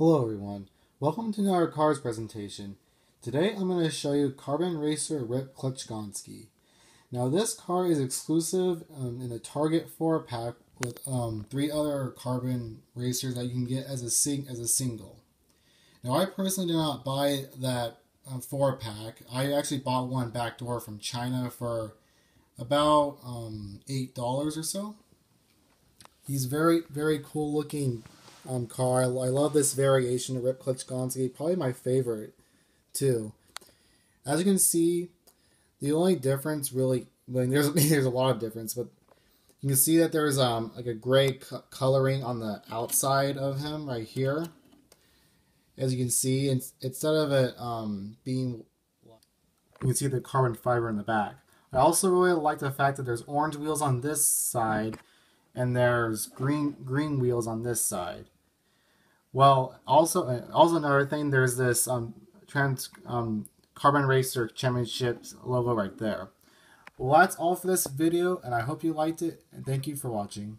Hello everyone, welcome to another cars presentation. Today I'm going to show you Carbon Racer Rip Clutchgoneski. Now this car is exclusive um, in a Target 4 pack with um, three other Carbon Racers that you can get as a, sing as a single. Now I personally did not buy that uh, 4 pack. I actually bought one backdoor from China for about um, $8 or so. He's very, very cool looking um, car. I, love this variation of Rip Clutchgoneski. Probably my favorite, too. As you can see, the only difference really, mean, there's there's a lot of difference, but you can see that there's um like a gray coloring on the outside of him right here. As you can see, instead of it um being, you can see the carbon fiber in the back. I also really like the fact that there's orange wheels on this side and there's green green wheels on this side. Well, also uh, also another thing, there's this um, trans um, Carbon Racer Championships logo right there. Well, that's all for this video, and I hope you liked it, and thank you for watching.